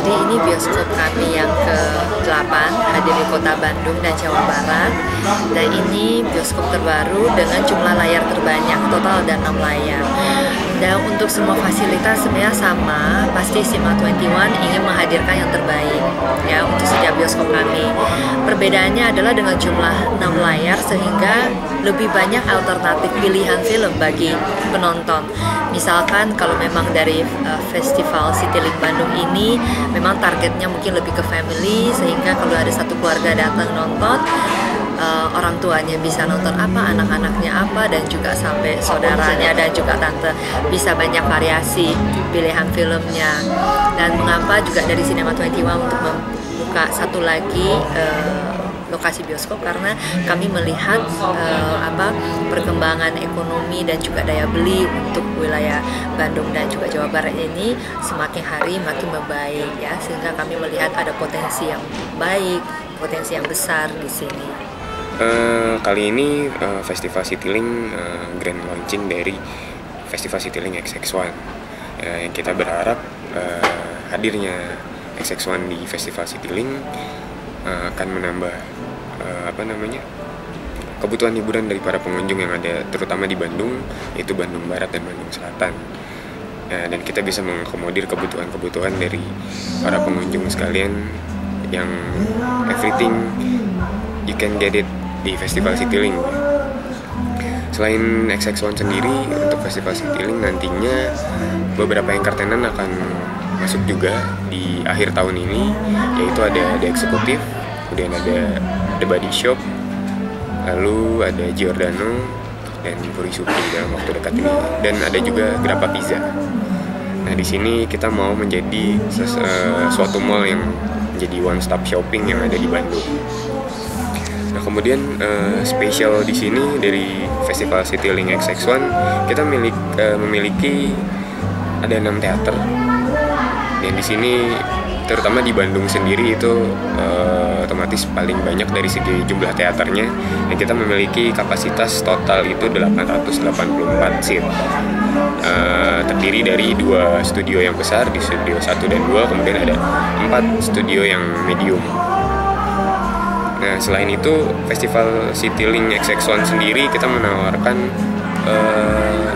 jadi ini bioskop kami yang ke-8 hadir di kota Bandung dan Jawa Barat. Dan ini bioskop terbaru dengan jumlah layar terbanyak, total ada 6 layar. Dan untuk semua fasilitas sebenarnya sama, pasti Sima 21 ingin menghadirkan yang terbaik ya untuk setiap bioskop kami. Perbedaannya adalah dengan jumlah 6 layar sehingga lebih banyak alternatif pilihan film bagi penonton. Misalkan kalau memang dari uh, festival Citylink Bandung ini memang targetnya mungkin lebih ke family sehingga kalau ada satu keluarga datang nonton uh, orang tuanya bisa nonton apa, anak-anaknya apa, dan juga sampai saudaranya dan juga tante bisa banyak variasi pilihan filmnya. Dan mengapa juga dari Cinema 21 untuk membuka satu lagi uh, lokasi bioskop karena kami melihat uh, apa perkembangan ekonomi dan juga daya beli untuk wilayah Bandung dan juga Jawa Barat ini semakin hari makin membaik ya sehingga kami melihat ada potensi yang baik potensi yang besar di sini. Uh, kali ini uh, Festival Citylink uh, grand launching dari Festival Citylink XX1 uh, yang kita berharap uh, hadirnya XX1 di Festival Citylink uh, akan menambah uh, apa namanya kebutuhan hiburan dari para pengunjung yang ada terutama di Bandung yaitu Bandung Barat dan Bandung Selatan. Uh, dan kita bisa mengakomodir kebutuhan-kebutuhan dari para pengunjung sekalian yang everything you can get it di Festival Citylink. Selain XX1 sendiri, untuk Festival Citylink nantinya beberapa yang tenan akan masuk juga di akhir tahun ini, yaitu ada The Eksekutif, kemudian ada The Body Shop, lalu ada Giordano, dan Puri Suki dalam waktu dekat ini, dan ada juga Grappa Pizza. Nah di sini kita mau menjadi uh, suatu mall yang menjadi one stop shopping yang ada di Bandung. Nah kemudian uh, spesial di sini dari Festival Citylink XX1 kita milik uh, memiliki ada enam teater. Dan di sini terutama di Bandung sendiri itu uh, otomatis paling banyak dari segi jumlah teaternya. Dan kita memiliki kapasitas total itu 884 seat. Uh, terdiri dari dua studio yang besar di studio 1 dan 2 kemudian ada empat studio yang medium Nah selain itu festival Citylink XX1 sendiri kita menawarkan uh,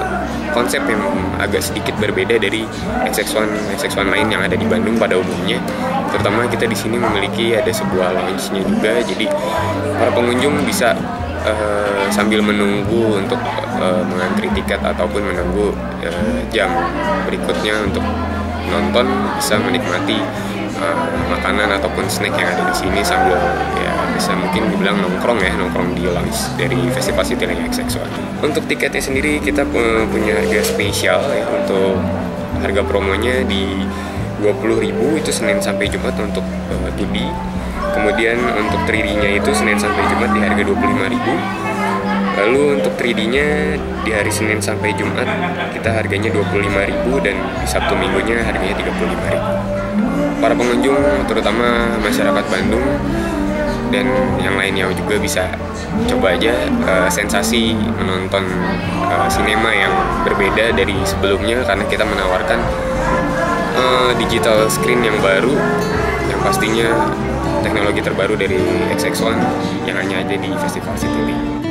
konsep yang agak sedikit berbeda dari XX1 XX1 lain yang ada di Bandung pada umumnya. Terutama kita di sini memiliki ada sebuah lounge-nya juga, jadi para pengunjung bisa uh, sambil menunggu untuk uh, mengantri tiket ataupun menunggu uh, jam berikutnya untuk nonton bisa menikmati uh, makanan ataupun snack yang ada di sini sambil ya bisa mungkin dibilang nongkrong ya nongkrong di lounge dari Festival Citylink XX1. Untuk tiketnya sendiri kita punya harga spesial ya untuk harga promonya di 20.000 itu Senin sampai Jumat untuk uh, 2D. Kemudian untuk 3D-nya itu Senin sampai Jumat di harga 25.000 Lalu untuk 3D-nya di hari Senin sampai Jumat kita harganya 25.000 dan di Sabtu Minggunya harganya 35.000. Para pengunjung terutama masyarakat Bandung dan yang lainnya juga bisa coba aja uh, sensasi menonton uh, yang berbeda dari sebelumnya karena kita menawarkan uh, digital screen yang baru yang pastinya teknologi terbaru dari XX1 yang hanya ada di Festival City